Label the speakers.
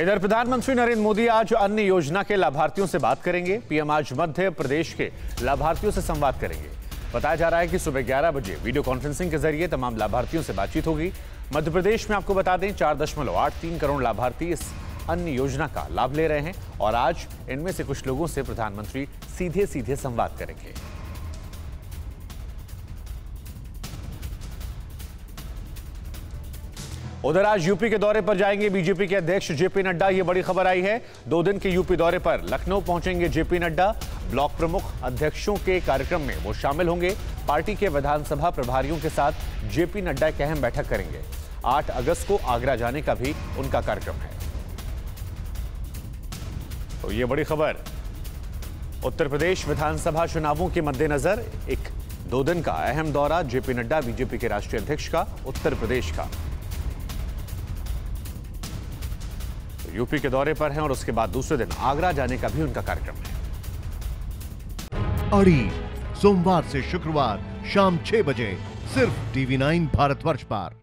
Speaker 1: इधर प्रधानमंत्री नरेंद्र मोदी आज अन्य योजना के लाभार्थियों से बात करेंगे। पीएम आज मध्य प्रदेश के लाभार्थियों से संवाद करेंगे। बताया जा रहा है कि सुबह 11 बजे वीडियो कॉन्फ्रेंसिंग के ज़रिए तमाम लाभार्थियों से बातचीत होगी। मध्य प्रदेश में आपको बता दें, चार दशमलव आठ तीन करोड़ लाभार्थी इस अन्य योजना का लाभ ले रहे हैं और आज इनमें से कुछ लोगों से प्रधानमंत्री सीधे सीधे संवाद करेंगे। उधर आज यूपी के दौरे पर जाएँगे बीजेपी के अध्यक्ष जेपी नड्डा। ये बड़ी खबर आई है। दो दिन के यूपी दौरे पर लखनऊ पहुँचेंगे जेपी नड्डा। ब्लॉक प्रमुख अध्यक्षों के कार्यक्रम में वो शामिल होंगे। पार्टी के विधानसभा प्रभारियों के साथ जेपी नड्डा एक अहम बैठक करेंगे। 8 अगस्त को आगरा जाने का भी उनका कार्यक्रम है। तो ये बड़ी खबर। उत्तर प्रदेश विधानसभा चुनावों के मद्देनजर एक दो दिन का अहम दौरा जेपी नड्डा, बीजेपी के राष्ट्रीय अध्यक्ष का, उत्तर प्रदेश का। यूपी के दौरे पर हैं और उसके बाद दूसरे दिन आगरा जाने का भी उनका कार्यक्रम है।
Speaker 2: अड़ी सोमवार से शुक्रवार शाम छह बजे, सिर्फ़ टीवी नाइन भारतवर्ष पर।